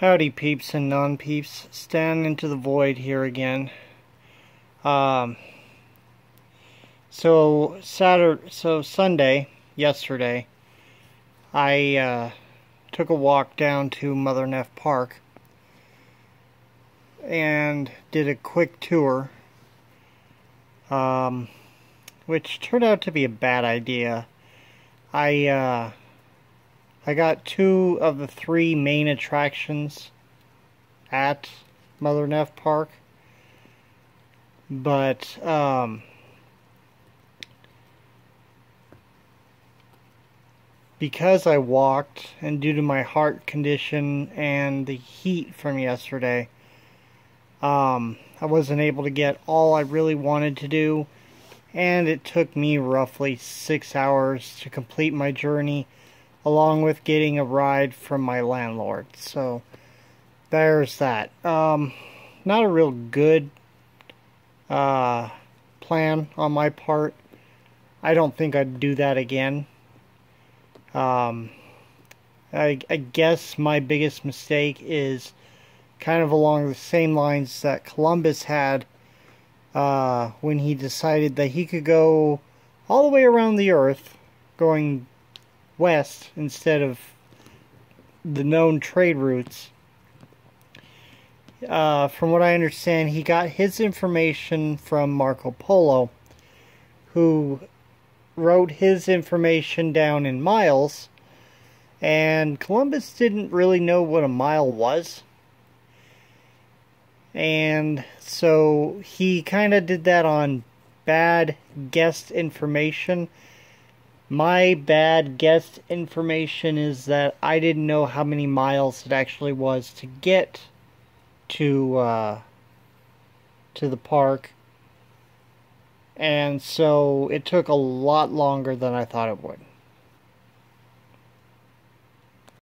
Howdy peeps and non-peeps, Stan into the void here again. Um, so Saturday, so Sunday, yesterday, I uh, took a walk down to Mother Neff Park and did a quick tour, um, which turned out to be a bad idea. I uh, I got two of the three main attractions at Mother Neff Park. But, um, because I walked and due to my heart condition and the heat from yesterday, um, I wasn't able to get all I really wanted to do. And it took me roughly six hours to complete my journey along with getting a ride from my landlord. So there's that. Um, not a real good uh, plan on my part. I don't think I'd do that again. Um, I, I guess my biggest mistake is kind of along the same lines that Columbus had uh, when he decided that he could go all the way around the earth going west instead of the known trade routes. Uh, from what I understand, he got his information from Marco Polo, who wrote his information down in miles, and Columbus didn't really know what a mile was. And so he kind of did that on bad guest information my bad guest information is that I didn't know how many miles it actually was to get to uh, to the park. And so it took a lot longer than I thought it would.